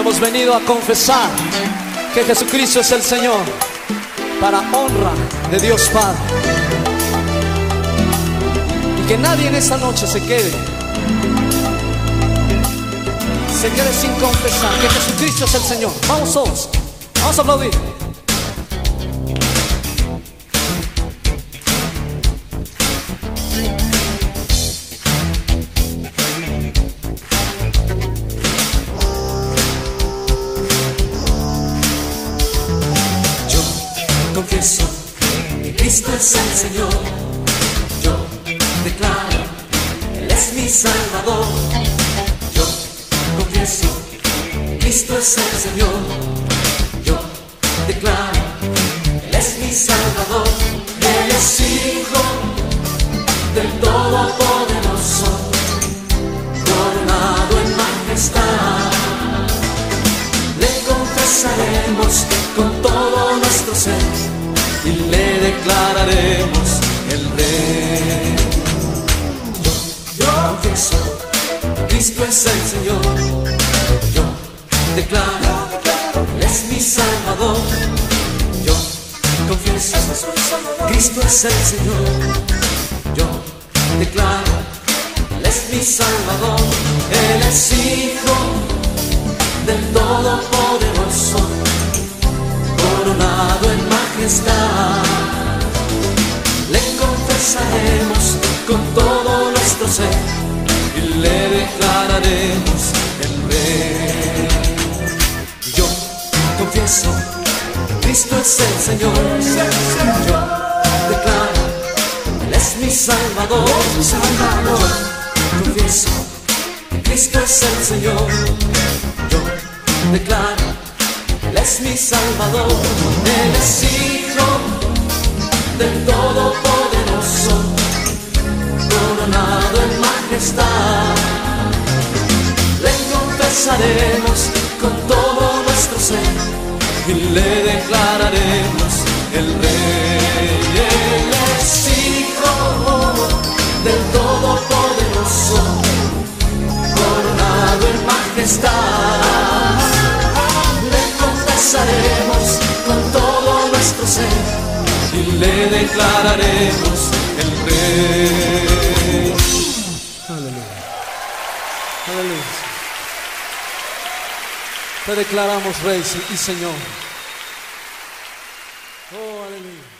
Hemos venido a confesar que Jesucristo es el Señor para honra de Dios Padre. Y que nadie en esta noche se quede, se quede sin confesar que Jesucristo es el Señor. Vamos todos, vamos a aplaudir. Cristo es el Señor. Yo declaro, Él es mi Salvador. Yo confieso Cristo es el Señor. Yo declaro, Él es mi Salvador. Él es Hijo del Todopoderoso, coronado en majestad. Le confesaremos con todo nuestro ser y le declararemos el rey. Yo, yo confieso, Cristo es el Señor. Yo declaro, Él es mi Salvador. Yo confieso, Cristo es el Señor. Yo declaro, Él es mi Salvador. Él es Hijo del Todopoderoso, coronado en majestad. Le confesaremos con todo nuestro ser y le declararemos el rey. Yo confieso, Cristo es el Señor. Yo declaro, Él es mi Salvador. Yo confieso, Cristo es el Señor. Yo declaro, es mi Salvador, Él es Hijo del Todopoderoso, coronado en majestad. Le confesaremos con todo nuestro ser y le declararemos abrazaremos con todo nuestro ser y le declararemos el rey. Aleluya. Aleluya. Te declaramos rey y Señor. Oh, aleluya.